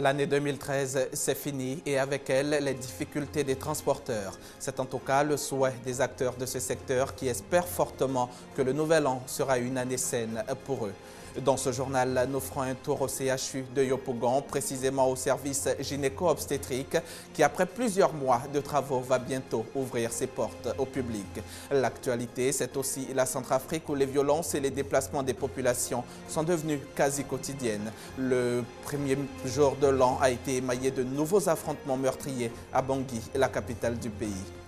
L'année 2013, c'est fini et avec elle, les difficultés des transporteurs. C'est en tout cas le souhait des acteurs de ce secteur qui espèrent fortement que le nouvel an sera une année saine pour eux. Dans ce journal, nous ferons un tour au CHU de Yopougon, précisément au service gynéco-obstétrique, qui après plusieurs mois de travaux va bientôt ouvrir ses portes au public. L'actualité, c'est aussi la Centrafrique où les violences et les déplacements des populations sont devenus quasi quotidiennes. Le premier jour de l'an a été émaillé de nouveaux affrontements meurtriers à Bangui, la capitale du pays.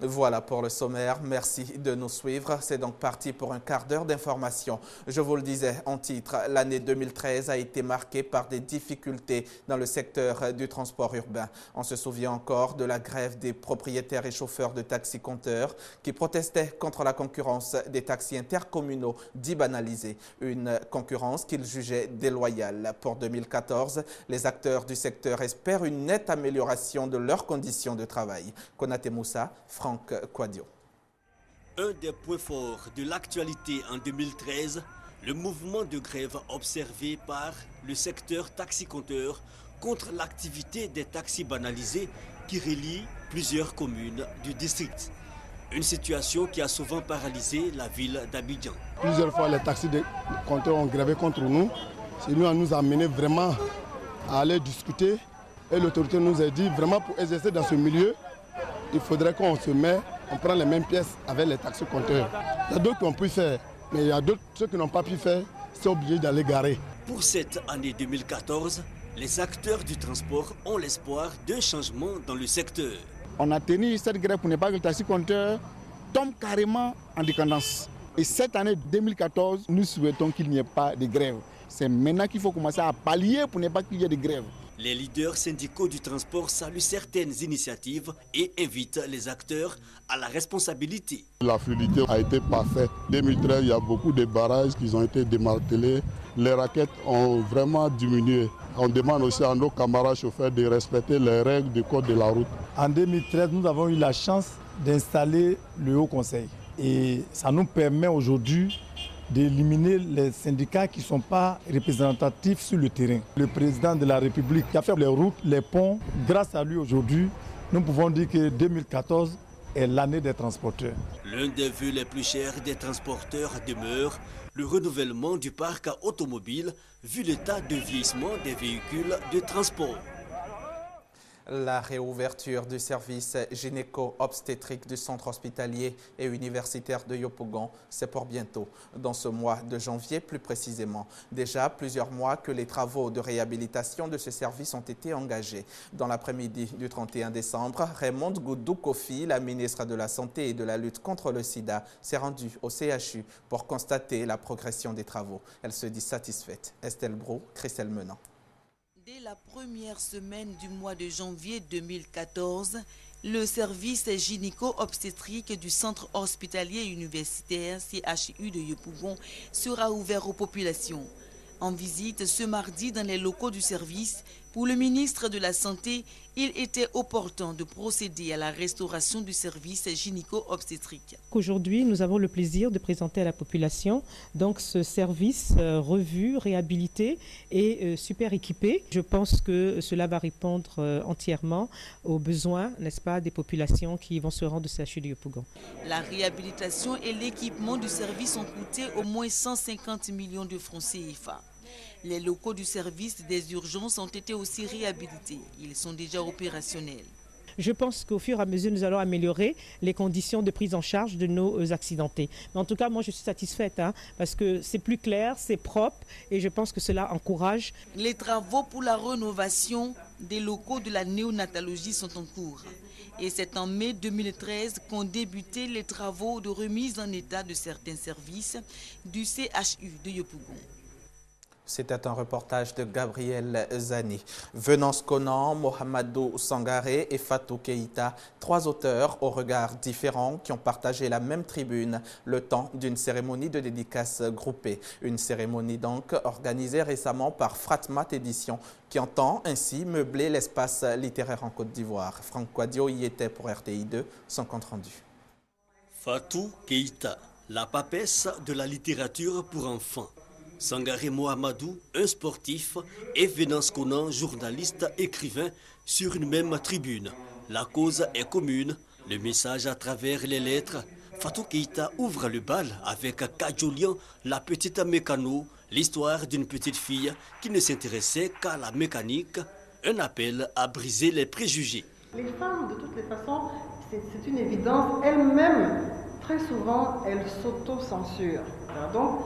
Voilà pour le sommaire. Merci de nous suivre. C'est donc parti pour un quart d'heure d'information. Je vous le disais en titre, l'année 2013 a été marquée par des difficultés dans le secteur du transport urbain. On se souvient encore de la grève des propriétaires et chauffeurs de taxi-compteurs qui protestaient contre la concurrence des taxis intercommunaux dits banalisés. Une concurrence qu'ils jugeaient déloyale. Pour 2014, les acteurs du secteur espèrent une nette amélioration de leurs conditions de travail. Konate Moussa, un des points forts de l'actualité en 2013, le mouvement de grève observé par le secteur taxi-compteur contre l'activité des taxis banalisés qui relient plusieurs communes du district. Une situation qui a souvent paralysé la ville d'Abidjan. Plusieurs fois, les taxis compteurs ont grévé contre nous. C'est nous a nous amené vraiment à aller discuter. Et l'autorité nous a dit vraiment pour exercer dans ce milieu, il faudrait qu'on se mette, on prend les mêmes pièces avec les taxis compteurs. Il y a d'autres qui ont pu faire, mais il y a d'autres, ceux qui n'ont pas pu faire, sont obligés d'aller garer. Pour cette année 2014, les acteurs du transport ont l'espoir d'un changement dans le secteur. On a tenu cette grève pour ne pas que le taxi compteur tombe carrément en décadence. Et cette année 2014, nous souhaitons qu'il n'y ait pas de grève. C'est maintenant qu'il faut commencer à pallier pour ne pas qu'il y ait de grève. Les leaders syndicaux du transport saluent certaines initiatives et invitent les acteurs à la responsabilité. La fluidité a été parfaite. 2013, il y a beaucoup de barrages qui ont été démantelés. Les raquettes ont vraiment diminué. On demande aussi à nos camarades chauffeurs de respecter les règles du code de la route. En 2013, nous avons eu la chance d'installer le Haut Conseil. Et ça nous permet aujourd'hui d'éliminer les syndicats qui ne sont pas représentatifs sur le terrain. Le président de la République qui a fait les routes, les ponts, grâce à lui aujourd'hui, nous pouvons dire que 2014 est l'année des transporteurs. L'un des vœux les plus chers des transporteurs demeure le renouvellement du parc automobile vu l'état de vieillissement des véhicules de transport. La réouverture du service gynéco-obstétrique du centre hospitalier et universitaire de Yopougon, c'est pour bientôt, dans ce mois de janvier plus précisément. Déjà plusieurs mois que les travaux de réhabilitation de ce service ont été engagés. Dans l'après-midi du 31 décembre, Raymond Goudou-Kofi, la ministre de la Santé et de la lutte contre le sida, s'est rendue au CHU pour constater la progression des travaux. Elle se dit satisfaite. Estelle Brou, Christelle Menant. Dès la première semaine du mois de janvier 2014, le service gynéco-obstétrique du centre hospitalier universitaire CHU de Yopougon sera ouvert aux populations. En visite ce mardi dans les locaux du service, pour le ministre de la Santé, il était opportun de procéder à la restauration du service gynéco-obstétrique. Aujourd'hui, nous avons le plaisir de présenter à la population donc ce service euh, revu, réhabilité et euh, super équipé. Je pense que cela va répondre euh, entièrement aux besoins, n'est-ce pas, des populations qui vont se rendre au CHU de Yopougon. La réhabilitation et l'équipement du service ont coûté au moins 150 millions de francs CFA. Les locaux du service des urgences ont été aussi réhabilités. Ils sont déjà opérationnels. Je pense qu'au fur et à mesure, nous allons améliorer les conditions de prise en charge de nos euh, accidentés. Mais en tout cas, moi, je suis satisfaite hein, parce que c'est plus clair, c'est propre et je pense que cela encourage. Les travaux pour la rénovation des locaux de la néonatologie sont en cours. Et c'est en mai 2013 qu'ont débuté les travaux de remise en état de certains services du CHU de Yopougon. C'était un reportage de Gabriel Zani. Venance Conan, Mohamedou Sangaré et Fatou Keïta, trois auteurs au regard différents qui ont partagé la même tribune le temps d'une cérémonie de dédicace groupée. Une cérémonie donc organisée récemment par Fratmat Édition qui entend ainsi meubler l'espace littéraire en Côte d'Ivoire. Franck Quadio y était pour RTI 2, son compte rendu. Fatou Keïta, la papesse de la littérature pour enfants Sangare Mohamedou, un sportif, et Venance Konan, journaliste, écrivain, sur une même tribune. La cause est commune, le message à travers les lettres. Fatou Keita ouvre le bal avec Kajolian, la petite mécano, l'histoire d'une petite fille qui ne s'intéressait qu'à la mécanique, un appel à briser les préjugés. Les femmes, de toutes les façons, c'est une évidence, elles-mêmes, très souvent, elles s'auto-censurent. Donc,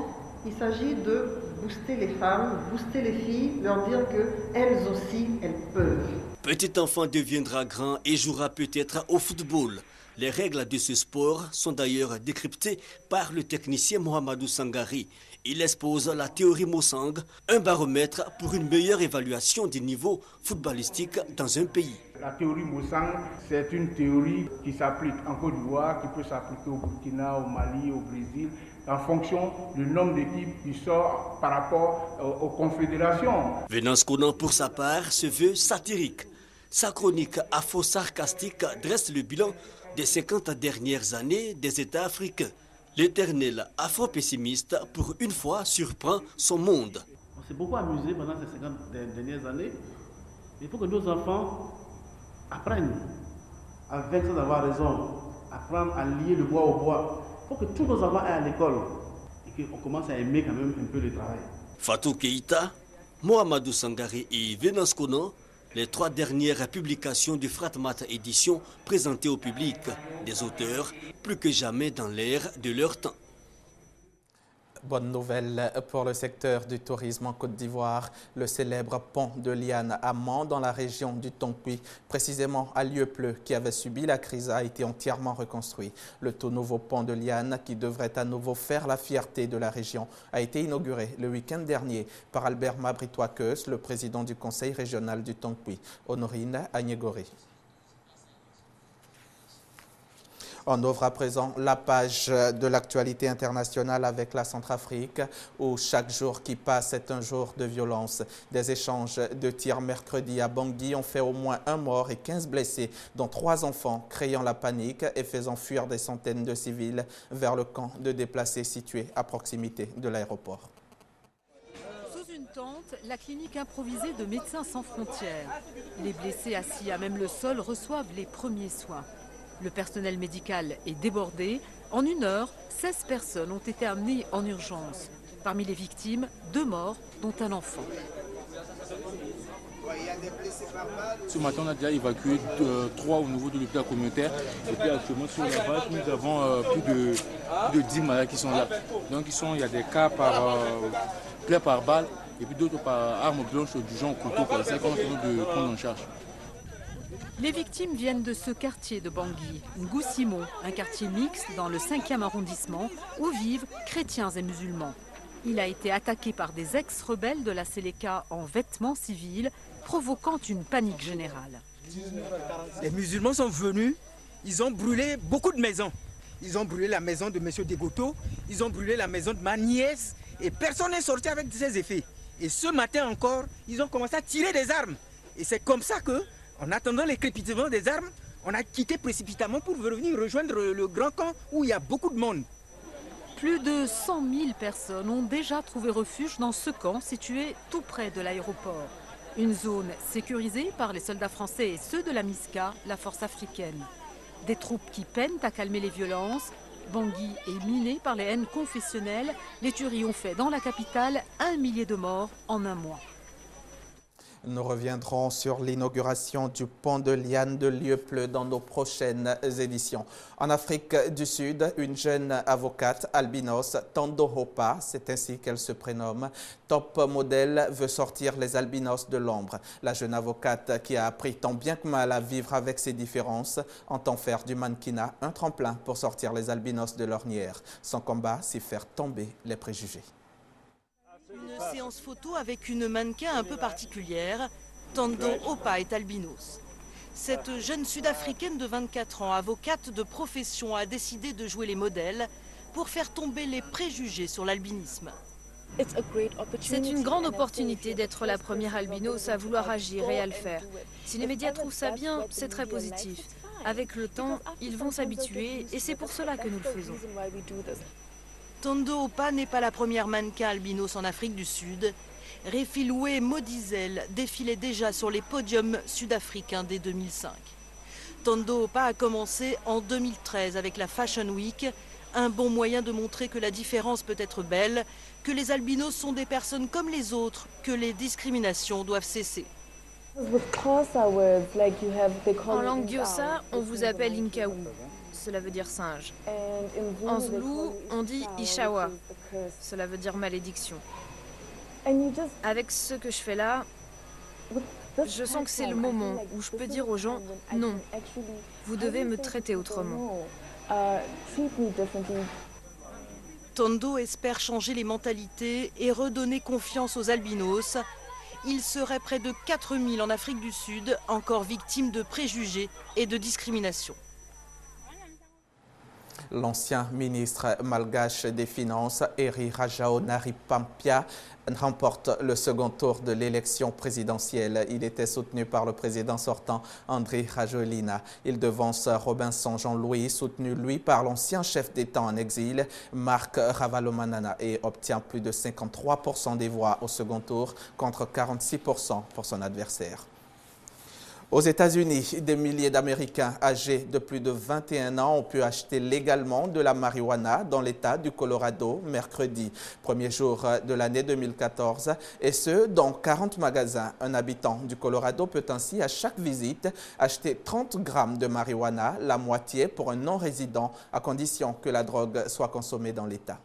il s'agit de booster les femmes, booster les filles, leur dire qu'elles aussi, elles peuvent. Petit enfant deviendra grand et jouera peut-être au football. Les règles de ce sport sont d'ailleurs décryptées par le technicien Mohamedou Sangari. Il expose la théorie Mosang, un baromètre pour une meilleure évaluation des niveaux footballistiques dans un pays. La théorie Mosang, c'est une théorie qui s'applique en Côte d'Ivoire, qui peut s'appliquer au Burkina, au Mali, au Brésil, en fonction du nombre d'équipes qui sort par rapport aux confédérations. Venance Conan, pour sa part, se veut satirique. Sa chronique afro-sarcastique dresse le bilan des 50 dernières années des États africains. L'éternel afro-pessimiste, pour une fois, surprend son monde. On s'est beaucoup amusé pendant ces 50 dernières années. Il faut que nos enfants apprennent, avec sans avoir raison, apprendre à lier le bois au bois. Faut que tous nos enfants aient à l'école et qu'on commence à aimer quand même un peu le travail. Fatou Keïta, Mohamedou Sangare et Venance Konan les trois dernières publications du Fratmat Édition présentées au public, des auteurs plus que jamais dans l'ère de leur temps. Bonne nouvelle pour le secteur du tourisme en Côte d'Ivoire. Le célèbre pont de Liane à Mans dans la région du Tonkwui, précisément à Lieupleu, qui avait subi la crise, a été entièrement reconstruit. Le tout nouveau pont de Liane, qui devrait à nouveau faire la fierté de la région, a été inauguré le week-end dernier par Albert Mabritois-Keus, le président du conseil régional du Tonkwui, Honorine Agnégori. On ouvre à présent la page de l'actualité internationale avec la Centrafrique, où chaque jour qui passe est un jour de violence. Des échanges de tirs mercredi à Bangui ont fait au moins un mort et 15 blessés, dont trois enfants, créant la panique et faisant fuir des centaines de civils vers le camp de déplacés situé à proximité de l'aéroport. Sous une tente, la clinique improvisée de Médecins sans frontières. Les blessés assis à même le sol reçoivent les premiers soins. Le personnel médical est débordé. En une heure, 16 personnes ont été amenées en urgence. Parmi les victimes, deux morts, dont un enfant. Ce matin, on a déjà évacué euh, trois au niveau de l'hôpital communautaire. Et puis actuellement, sur la base, nous avons euh, plus, de, plus, de, 10 malades qui sont là. Donc, ils sont, il y a des cas par, euh, par balle et puis d'autres par arme blanche du genre couteau. C'est qu'on de prendre en charge. Les victimes viennent de ce quartier de Bangui, Ngoussimo, un quartier mixte dans le 5e arrondissement où vivent chrétiens et musulmans. Il a été attaqué par des ex-rebelles de la Séléka en vêtements civils, provoquant une panique générale. Les musulmans sont venus, ils ont brûlé beaucoup de maisons. Ils ont brûlé la maison de M. Degoto, ils ont brûlé la maison de ma nièce, et personne n'est sorti avec ces effets. Et ce matin encore, ils ont commencé à tirer des armes. Et c'est comme ça que en attendant les crépitements des armes, on a quitté précipitamment pour venir rejoindre le grand camp où il y a beaucoup de monde. Plus de 100 000 personnes ont déjà trouvé refuge dans ce camp situé tout près de l'aéroport. Une zone sécurisée par les soldats français et ceux de la MISCA, la force africaine. Des troupes qui peinent à calmer les violences. Bangui est miné par les haines confessionnelles. Les tueries ont fait dans la capitale un millier de morts en un mois. Nous reviendrons sur l'inauguration du pont de Liane de Lieupple dans nos prochaines éditions. En Afrique du Sud, une jeune avocate albinos, Tando Hopa, c'est ainsi qu'elle se prénomme, top modèle, veut sortir les albinos de l'ombre. La jeune avocate qui a appris tant bien que mal à vivre avec ses différences entend faire du mannequinat un tremplin pour sortir les albinos de l'ornière. Son combat, c'est faire tomber les préjugés. Une séance photo avec une mannequin un peu particulière. Tando Opa est albinos. Cette jeune sud-africaine de 24 ans, avocate de profession, a décidé de jouer les modèles pour faire tomber les préjugés sur l'albinisme. C'est une grande opportunité d'être la première albinos à vouloir agir et à le faire. Si les médias trouvent ça bien, c'est très positif. Avec le temps, ils vont s'habituer et c'est pour cela que nous le faisons. Tondo Opa n'est pas la première mannequin albinos en Afrique du Sud. Refiloué Modizel défilait déjà sur les podiums sud-africains dès 2005. Tondo Opa a commencé en 2013 avec la Fashion Week, un bon moyen de montrer que la différence peut être belle, que les albinos sont des personnes comme les autres, que les discriminations doivent cesser. En langue Diosa, on vous appelle Inkawu. Cela veut dire singe. En Zulu, on dit Ishawa. Cela veut dire malédiction. Avec ce que je fais là, je sens que c'est le moment où je peux dire aux gens non, vous devez me traiter autrement. Tondo espère changer les mentalités et redonner confiance aux albinos. Il serait près de 4000 en Afrique du Sud, encore victimes de préjugés et de discrimination. L'ancien ministre malgache des Finances, Eri Rajao Naripampia, remporte le second tour de l'élection présidentielle. Il était soutenu par le président sortant André Rajolina. Il devance Robinson Jean-Louis, soutenu lui par l'ancien chef d'État en exil, Marc Ravalomanana, et obtient plus de 53% des voix au second tour contre 46% pour son adversaire. Aux États-Unis, des milliers d'Américains âgés de plus de 21 ans ont pu acheter légalement de la marijuana dans l'État du Colorado mercredi, premier jour de l'année 2014, et ce, dans 40 magasins. Un habitant du Colorado peut ainsi, à chaque visite, acheter 30 grammes de marijuana, la moitié pour un non-résident, à condition que la drogue soit consommée dans l'État.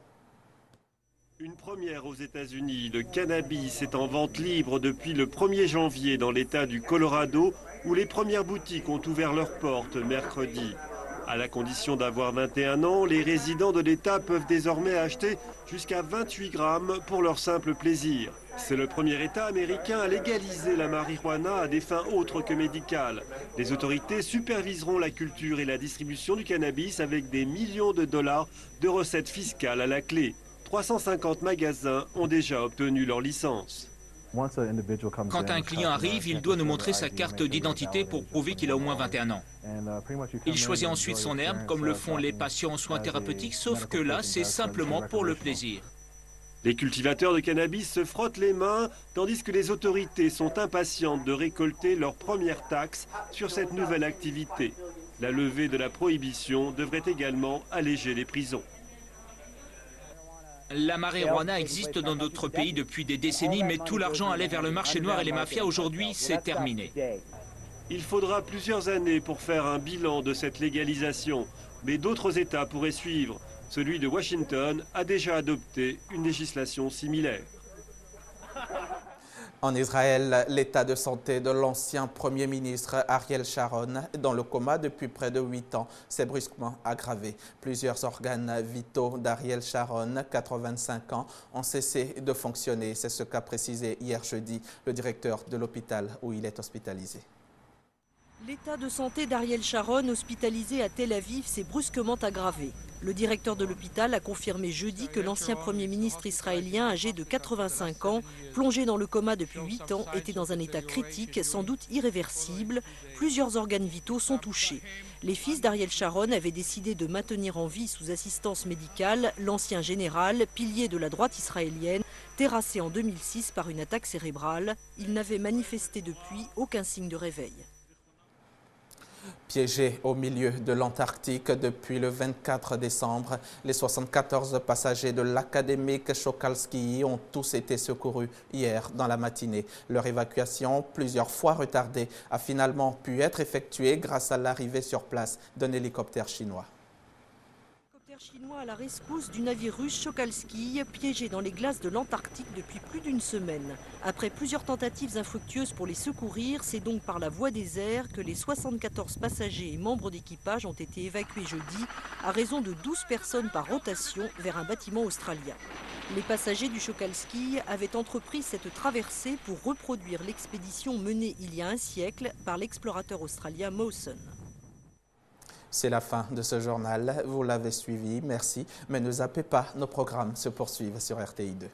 Une première aux États-Unis, le cannabis est en vente libre depuis le 1er janvier dans l'État du Colorado où les premières boutiques ont ouvert leurs portes mercredi. À la condition d'avoir 21 ans, les résidents de l'État peuvent désormais acheter jusqu'à 28 grammes pour leur simple plaisir. C'est le premier État américain à légaliser la marijuana à des fins autres que médicales. Les autorités superviseront la culture et la distribution du cannabis avec des millions de dollars de recettes fiscales à la clé. 350 magasins ont déjà obtenu leur licence. Quand un client arrive, il doit nous montrer sa carte d'identité pour prouver qu'il a au moins 21 ans. Il choisit ensuite son herbe, comme le font les patients en soins thérapeutiques, sauf que là, c'est simplement pour le plaisir. Les cultivateurs de cannabis se frottent les mains, tandis que les autorités sont impatientes de récolter leur première taxe sur cette nouvelle activité. La levée de la prohibition devrait également alléger les prisons. La marijuana existe dans d'autres pays depuis des décennies, mais tout l'argent allait vers le marché noir et les mafias. Aujourd'hui, c'est terminé. Il faudra plusieurs années pour faire un bilan de cette légalisation, mais d'autres États pourraient suivre. Celui de Washington a déjà adopté une législation similaire. En Israël, l'état de santé de l'ancien Premier ministre Ariel Sharon, dans le coma depuis près de huit ans, s'est brusquement aggravé. Plusieurs organes vitaux d'Ariel Sharon, 85 ans, ont cessé de fonctionner. C'est ce qu'a précisé hier jeudi le directeur de l'hôpital où il est hospitalisé. L'état de santé d'Ariel Sharon, hospitalisé à Tel Aviv, s'est brusquement aggravé. Le directeur de l'hôpital a confirmé jeudi que l'ancien Premier ministre israélien, âgé de 85 ans, plongé dans le coma depuis 8 ans, était dans un état critique, sans doute irréversible. Plusieurs organes vitaux sont touchés. Les fils d'Ariel Sharon avaient décidé de maintenir en vie sous assistance médicale l'ancien général, pilier de la droite israélienne, terrassé en 2006 par une attaque cérébrale. Il n'avait manifesté depuis aucun signe de réveil. Piégés au milieu de l'Antarctique depuis le 24 décembre, les 74 passagers de l'académique Chokalski ont tous été secourus hier dans la matinée. Leur évacuation, plusieurs fois retardée, a finalement pu être effectuée grâce à l'arrivée sur place d'un hélicoptère chinois chinois à la rescousse du navire russe Chokalski, piégé dans les glaces de l'Antarctique depuis plus d'une semaine. Après plusieurs tentatives infructueuses pour les secourir, c'est donc par la voie des airs que les 74 passagers et membres d'équipage ont été évacués jeudi, à raison de 12 personnes par rotation, vers un bâtiment australien. Les passagers du Chokalski avaient entrepris cette traversée pour reproduire l'expédition menée il y a un siècle par l'explorateur australien Mawson. C'est la fin de ce journal. Vous l'avez suivi, merci. Mais ne zappez pas, nos programmes se poursuivent sur RTI 2.